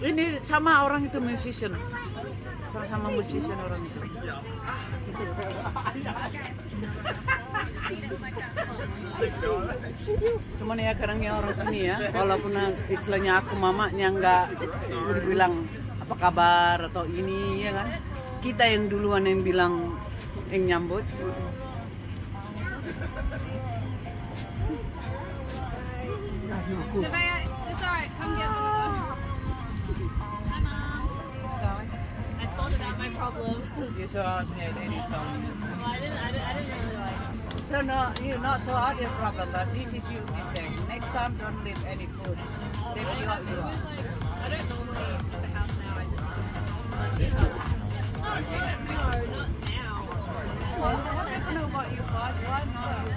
Ini sama orang itu musician. Sama-sama musician orang itu. Cuman ya kadangnya orang sini ya, walaupun istilahnya aku mamanya nggak bilang apa kabar atau ini ya kan, kita yang duluan yang bilang yang nyambut. Surveyor, it's alright, problem. You saw not. Well, I didn't, I didn't, I didn't really like it. So no, you not so hard your problem, but this is your mistake. Next time don't leave any food. They will help. I don't normally leave at the house now, I just like, no, not now. Well, do know about your body? Why not?